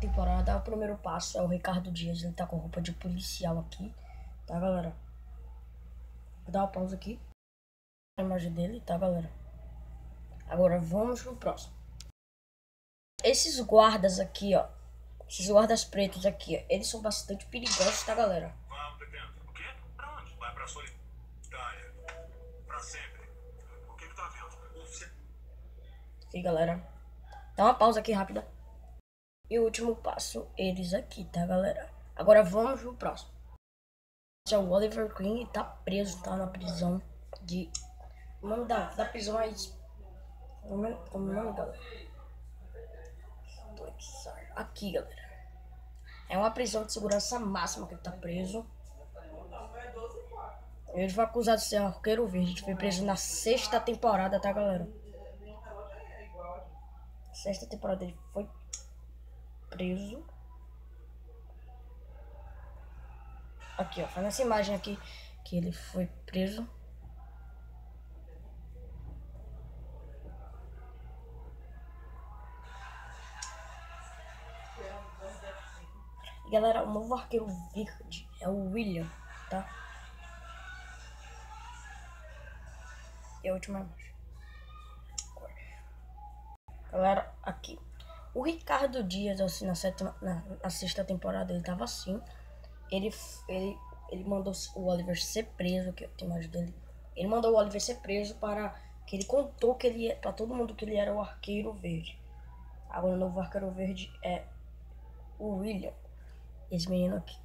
Temporada, o primeiro passo é o Ricardo Dias, ele tá com roupa de policial aqui, tá galera? Vou dar uma pausa aqui. A imagem dele, tá galera? Agora vamos pro próximo. Esses guardas aqui, ó. Esses guardas pretos aqui, ó. Eles são bastante perigosos, tá galera? Vamos, Pretendo. O quê? Pra onde? Vai pra solitária. Pra sempre. O que que tá vendo? Você... Aqui galera. Dá uma pausa aqui rápida. E o último passo, eles aqui, tá galera? Agora vamos pro próximo. Esse é o Oliver Queen e tá preso, tá na prisão de... O da, da prisão é... Como é é o nome, galera? Aqui, galera. É uma prisão de segurança máxima que ele tá preso. Ele foi acusado de ser arqueiro verde. Ele foi preso na sexta temporada, tá, galera? Sexta temporada ele foi preso. Aqui, ó. Foi nessa imagem aqui que ele foi preso. E galera, o novo arqueiro verde é o William, tá? E a última imagem. Galera, aqui. O Ricardo Dias, assim, na, sétima, na, na sexta temporada, ele tava assim. Ele, ele, ele mandou o Oliver ser preso, que tem imagem dele. Ele mandou o Oliver ser preso para que ele contou que ele para todo mundo que ele era o arqueiro verde. Agora o novo arqueiro verde é o William. Esse menino aqui.